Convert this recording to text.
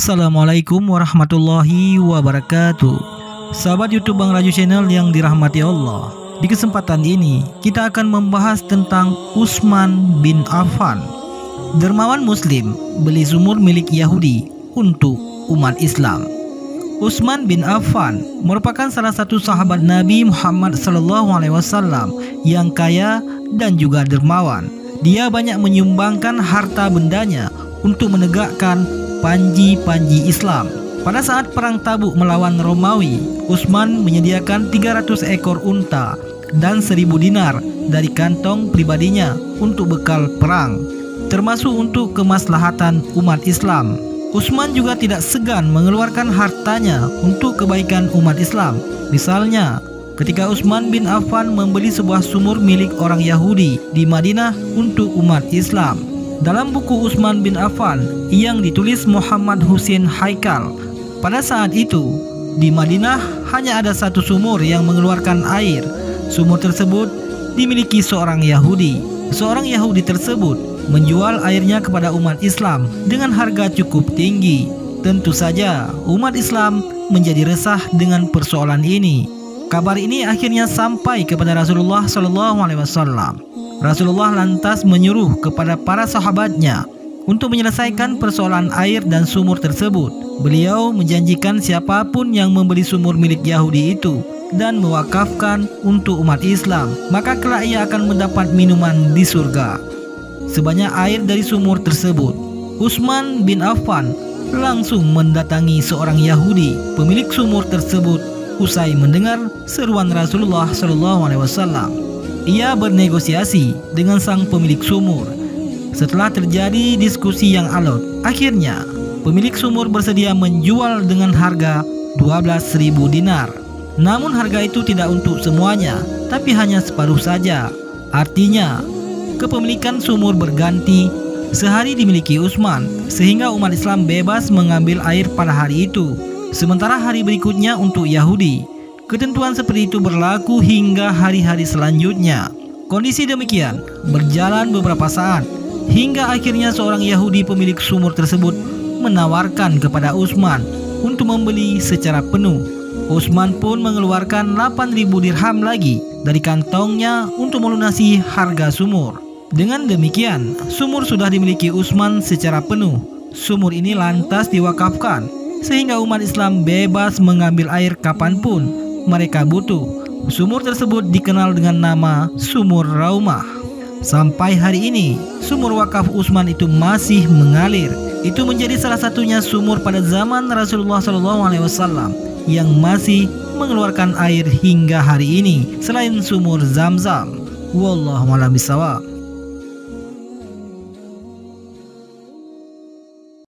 Assalamualaikum warahmatullahi wabarakatuh. Sahabat Youtube Bang Raju Channel yang dirahmati Allah Di kesempatan ini kita akan membahas tentang Usman bin Affan. Dermawan muslim beli sumur milik Yahudi untuk umat Islam. Usman bin Affan merupakan salah satu sahabat Nabi Muhammad SAW yang kaya dan juga dermawan. Dia banyak menyumbangkan harta bendanya untuk menegakkan panji-panji Islam. Pada saat perang Tabuk melawan Romawi, Utsman menyediakan 300 ekor unta dan 1000 dinar dari kantong pribadinya untuk bekal perang, termasuk untuk kemaslahatan umat Islam. Utsman juga tidak segan mengeluarkan hartanya untuk kebaikan umat Islam. Misalnya, ketika Utsman bin Affan membeli sebuah sumur milik orang Yahudi di Madinah untuk umat Islam. Dalam buku Utsman bin Affan yang ditulis Muhammad Husin Haikal, pada saat itu di Madinah hanya ada satu sumur yang mengeluarkan air. Sumur tersebut dimiliki seorang Yahudi. Seorang Yahudi tersebut menjual airnya kepada umat Islam dengan harga cukup tinggi. Tentu saja umat Islam menjadi resah dengan persoalan ini. Kabar ini akhirnya sampai kepada Rasulullah SAW. Rasulullah lantas menyuruh kepada para sahabatnya untuk menyelesaikan persoalan air dan sumur tersebut. Beliau menjanjikan siapa pun yang membeli sumur milik Yahudi itu dan mewakafkan untuk umat Islam, maka kelak ia akan mendapat minuman di surga. Sebanyak air dari sumur tersebut, Utsman bin Affan langsung mendatangi seorang Yahudi, pemilik sumur tersebut, usai mendengar seruan Rasulullah SAW. Ia bernegosiasi dengan sang pemilik sumur. Setelah terjadi diskusi yang alot, akhirnya pemilik sumur bersedia menjual dengan harga 12.000 dinar. Namun harga itu tidak untuk semuanya, tapi hanya separuh saja. Artinya, kepemilikan sumur berganti sehari dimiliki Utsman, sehingga umat Islam bebas mengambil air pada hari itu. Sementara hari berikutnya untuk Yahudi, Ketentuan seperti itu berlaku hingga hari-hari selanjutnya. Kondisi demikian berjalan beberapa saat hingga akhirnya seorang Yahudi pemilik sumur tersebut menawarkan kepada Utsman untuk membeli secara penuh. Utsman pun mengeluarkan 8000 dirham lagi dari kantongnya untuk melunasi harga sumur. Dengan demikian, sumur sudah dimiliki Utsman secara penuh. Sumur ini lantas diwakafkan sehingga umat Islam bebas mengambil air kapan pun mereka butuh. Sumur tersebut dikenal dengan nama Sumur Raumah. Sampai hari ini, sumur wakaf Utsman itu masih mengalir. Itu menjadi salah satunya sumur pada zaman Rasulullah SAW yang masih mengeluarkan air hingga hari ini selain sumur Zam-Zam. Wallahu a'lam bishawab.